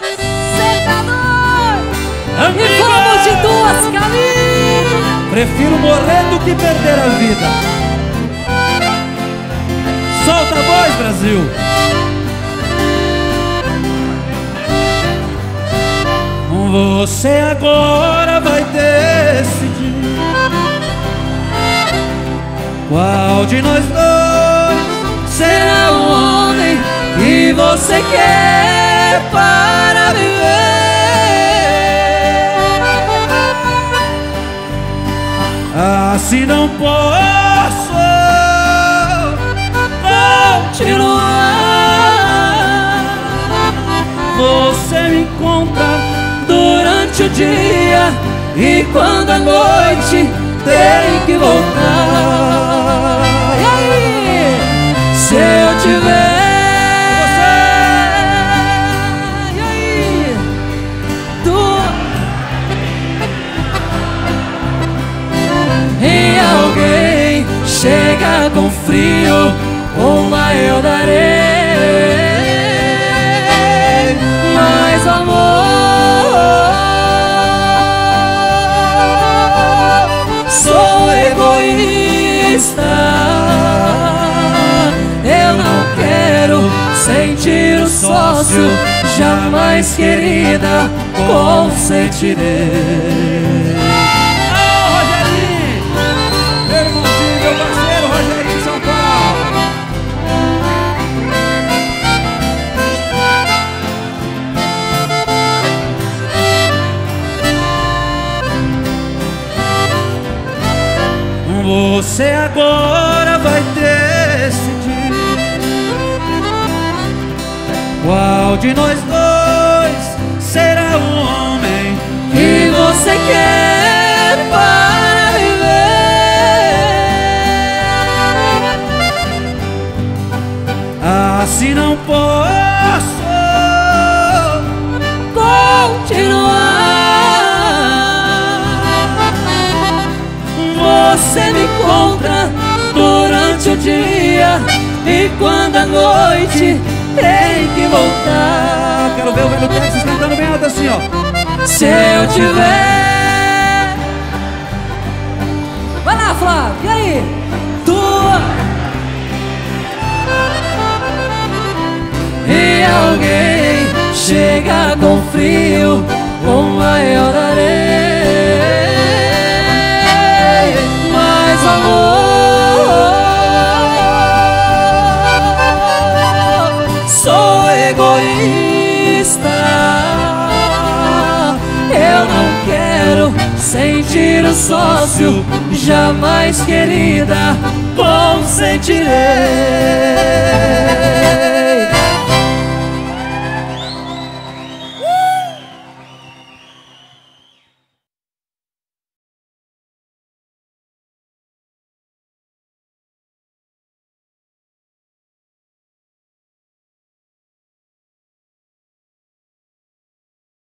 Doido? Amiga! E de duas caminhos Prefiro morrer do que perder a vida. Solta a voz, Brasil! Você agora vai decidir qual de nós dois será o homem que você quer para viver. Assim não posso continuar. Você me encontra durante o dia e quando a noite tem que voltar. Com frio, uma eu darei. Mais amor, sou egoísta. Eu não quero sentir o sócio, jamais querida, consentirei. Você agora vai decidir qual de nós dois será o homem que você quer para viver. Assim não posso continuar. Dia e quando a noite tem que voltar. Quero ver o velho Texas cantando bem alto assim, ó. Se eu tiver Vai lá, Flávio, e aí? tua e alguém chega com frio, uma eu egoísta. Eu não quero sentir o sócio, jamais querida, consentirei.